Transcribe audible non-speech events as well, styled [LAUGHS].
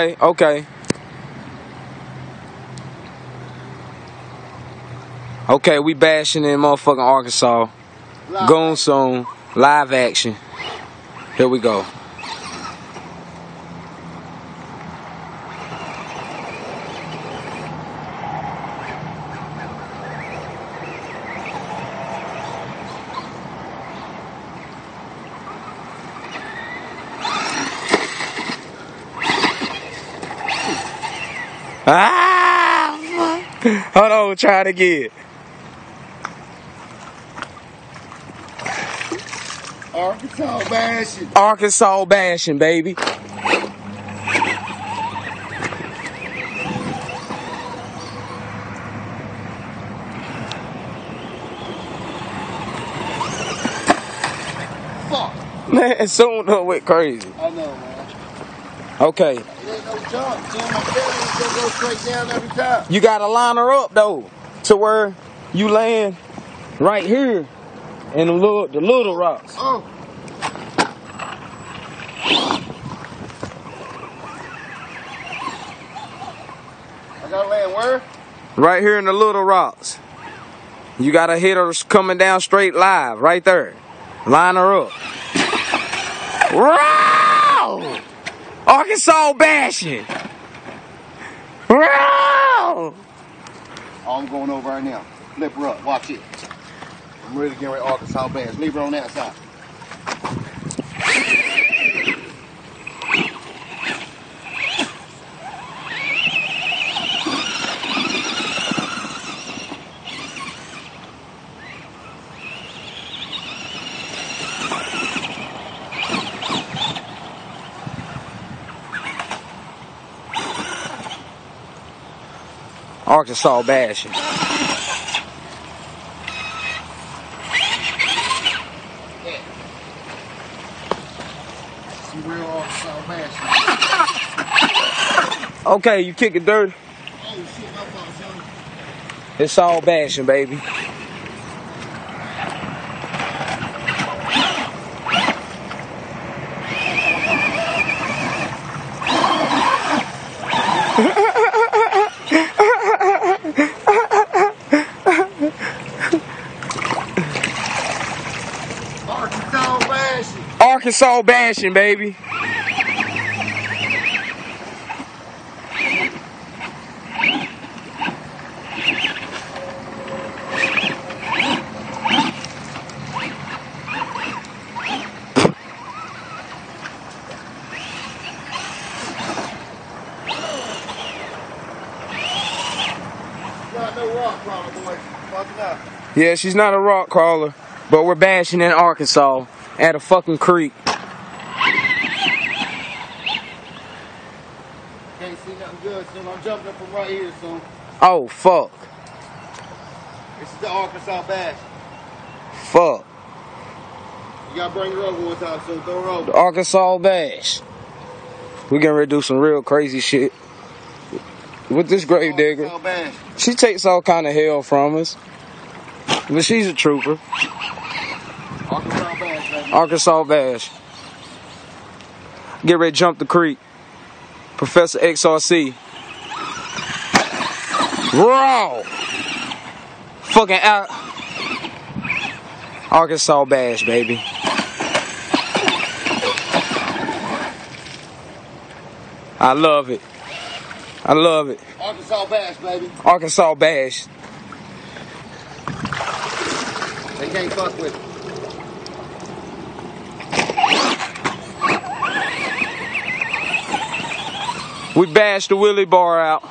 Okay, okay. Okay, we bashing in motherfucking Arkansas. Goon soon. Live action. Here we go. Ah! Hold on, try it again. Arkansas bashing. Arkansas bashing, baby. Fuck. Man, [LAUGHS] soon up went crazy. I know, man. Okay, It ain't no jump. See, my belly's gonna go straight down every time. you gotta line her up though, to where you land right here in the little, the little rocks. Oh. I gotta land where? Right here in the little rocks. You gotta hit her coming down straight live, right there. Line her up. Row! Arkansas bashing. Row! I'm going over right now. Flip her up. Watch it. I'm ready to get ready Arkansas bash. Leave her on that side. Arkansas bashing. Okay, you kick it dirty. It's all bashing, baby. Arkansas bashing. Arkansas bashing, baby. Yeah, she's not a rock crawler, but we're bashing in Arkansas at a fucking creek. Can't see nothing good, son. I'm jumping from right here, son. Oh, fuck. This is the Arkansas bash. Fuck. You gotta bring her over one time, so throw her over. The Arkansas bash. We getting ready to do some real crazy shit. With this grave digger. She takes all kind of hell from us. But she's a trooper. Arkansas bash. Arkansas bash. Get ready to jump the creek. Professor XRC. Raw. Fucking out. Arkansas bash, baby. I love it. I love it. Arkansas bash, baby. Arkansas bash. They can't fuck with it. We bashed the wheelie bar out.